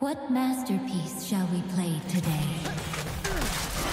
What masterpiece shall we play today?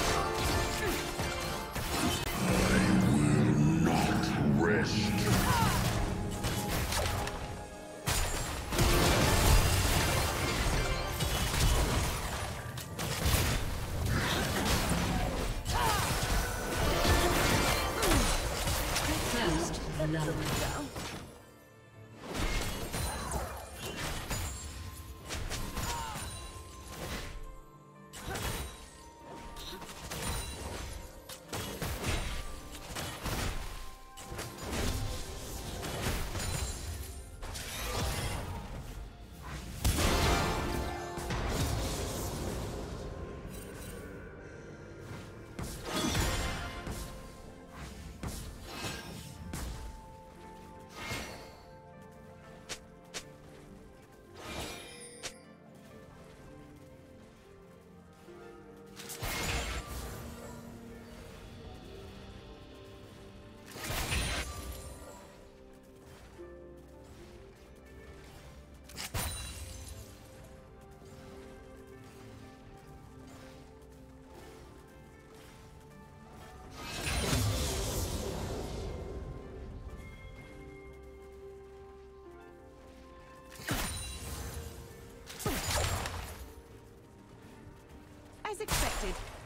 Expected.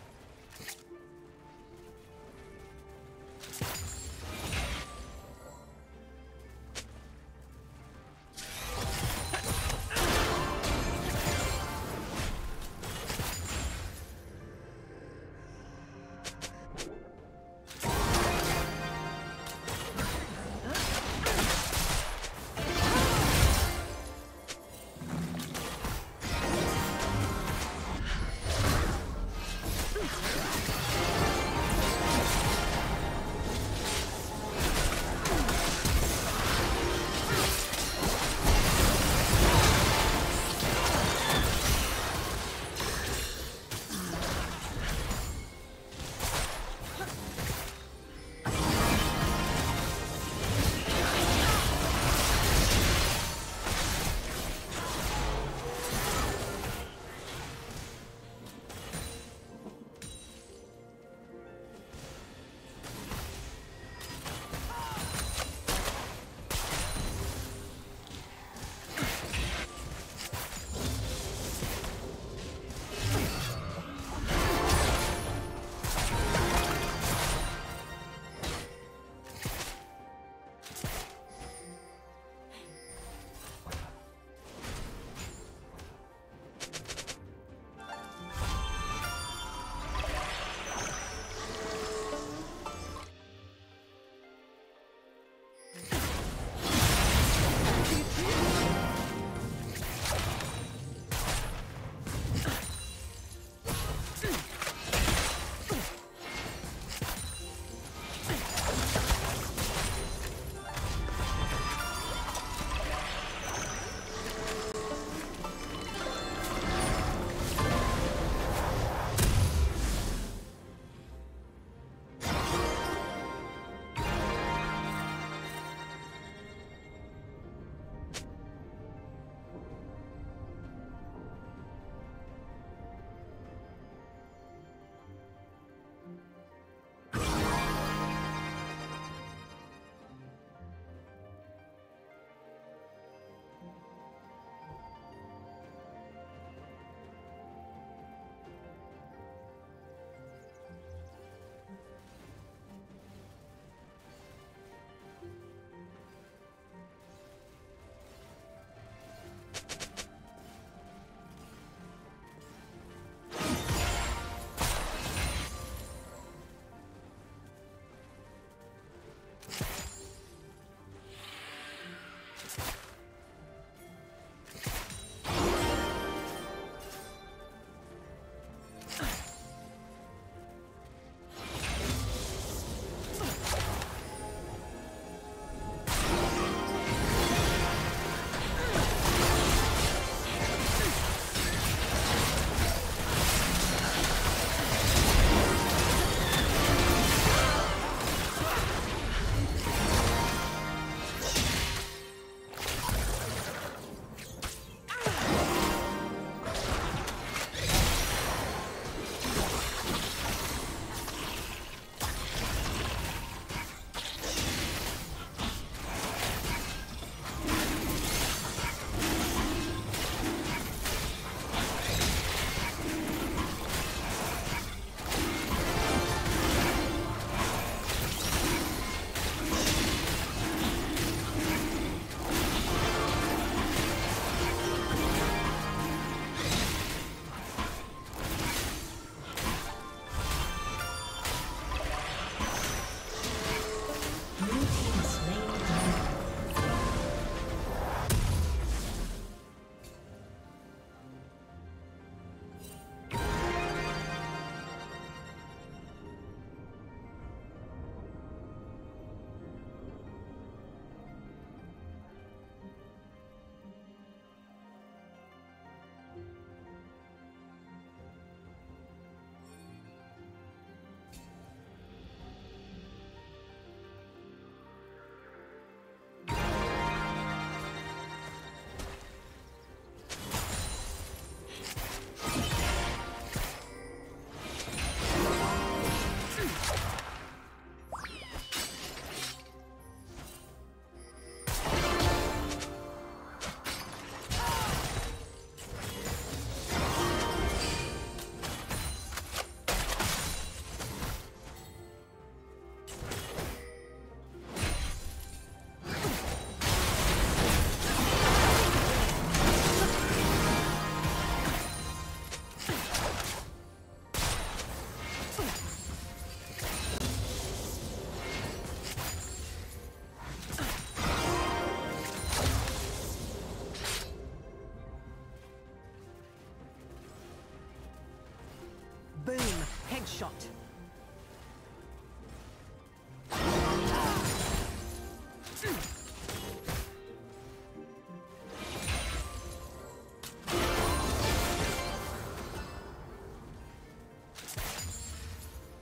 Shot.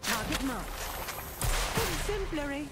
Target marked. Exemplary.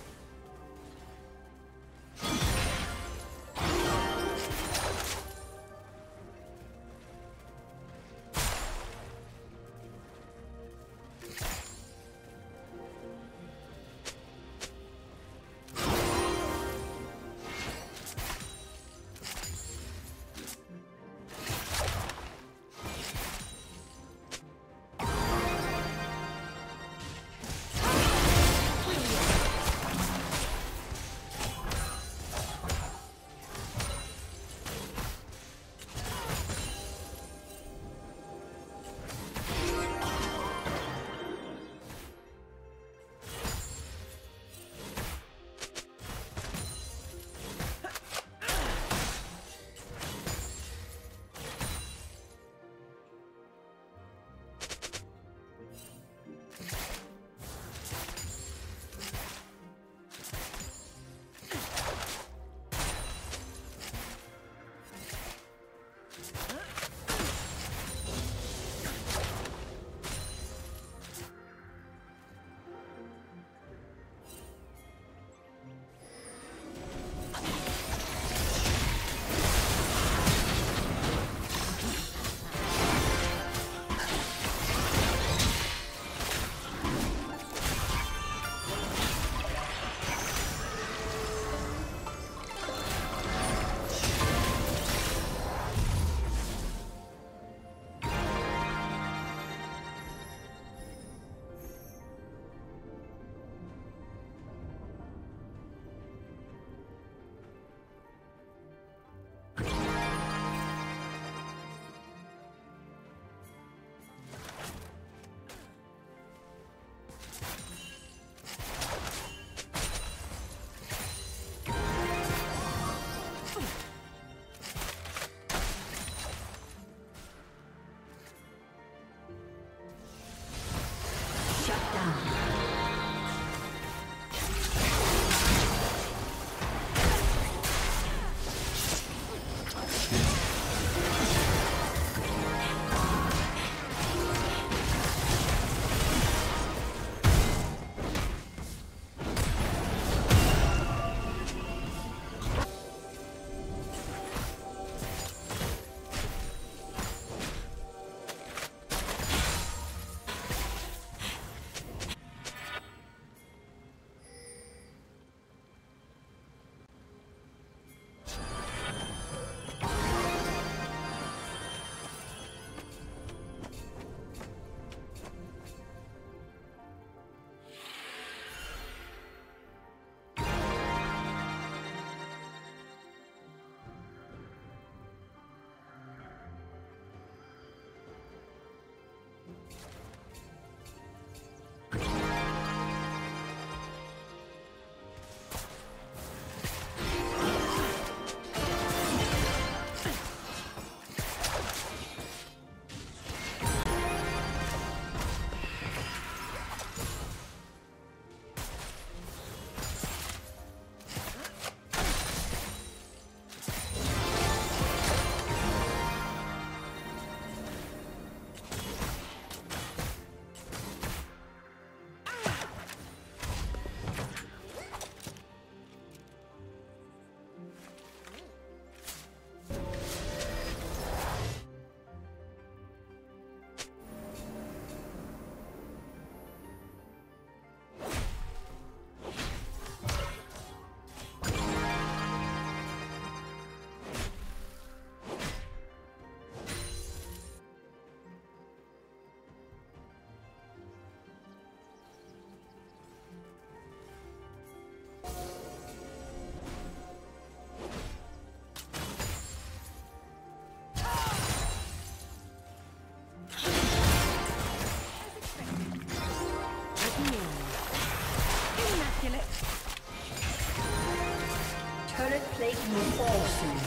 Will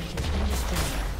has been destroyed.